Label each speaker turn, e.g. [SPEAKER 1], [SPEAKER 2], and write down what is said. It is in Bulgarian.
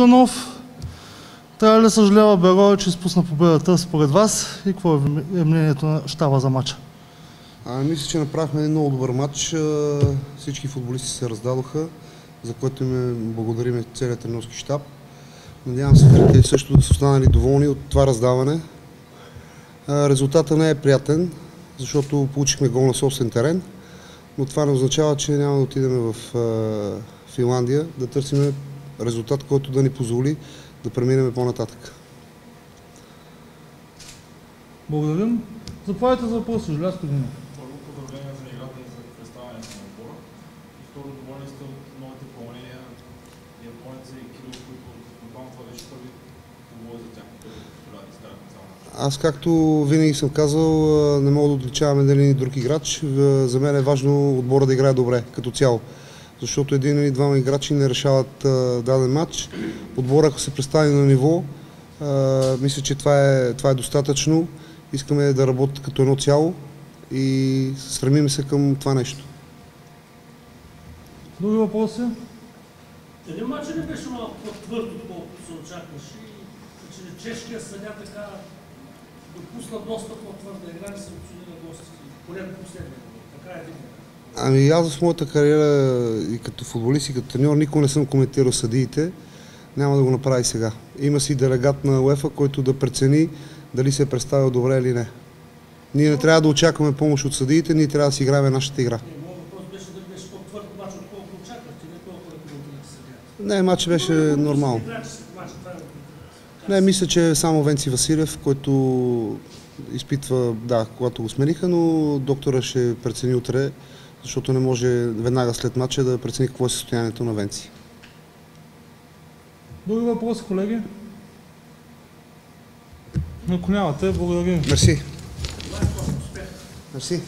[SPEAKER 1] Богданов. Трябва ли да съжалява Берой, че изпусна победата според вас и какво е мнението на щаба за матча?
[SPEAKER 2] А, мисля, че направихме един много добър матч. Всички футболисти се раздадоха, за което им благодарим целият тренерски щаб. Надявам се зрители също да са останали доволни от това раздаване. Резултата не е приятен, защото получихме гол на собствен терен, но това не означава, че няма да отидем в Финландия да търсим резултат, който да ни позволи да преминем по-нататък.
[SPEAKER 1] Благодарим. Заповядайте за въпроса, Желязко Дина.
[SPEAKER 3] Първо поздравление за играта и за представянето на отбора. И второ, доволни сте от новите пълнения японеца и Кирил, които буквално това беше първи побой за тях,
[SPEAKER 2] Аз, както винаги съм казал, не мога да отличаваме дали друг играч. За мен е важно отбора да играе добре, като цяло защото един или двама играчи не решават а, даден матч. Отбора, ако се представи на ниво, а, мисля, че това е, това е достатъчно. Искаме да работят като едно цяло и стремим се към това нещо.
[SPEAKER 1] Други въпроси?
[SPEAKER 4] Един матч не беше малко по-твърдо, колкото се очакваше и че чешкия съдя така допусна доста по-твърда игра и се на гостите, поне последния. Така е един
[SPEAKER 2] Ами аз в моята кариера и като футболист и като треньор никога не съм коментирал съдиите. Няма да го направя и сега. Има си делегат на УЕФА, който да прецени дали се е представил добре или не. Ние не трябва да очакваме помощ от съдиите, ние трябва да си играем нашата игра. Не, матч беше нормално. Не, мисля, че само Венци Василев, който изпитва, да, когато го смениха, но доктора ще прецени утре защото не може веднага след матча да прецени какво е състоянието на Венци.
[SPEAKER 1] Други въпроси, колеги? Ако нямате, благодаря ви.
[SPEAKER 2] Мерси. Мерси.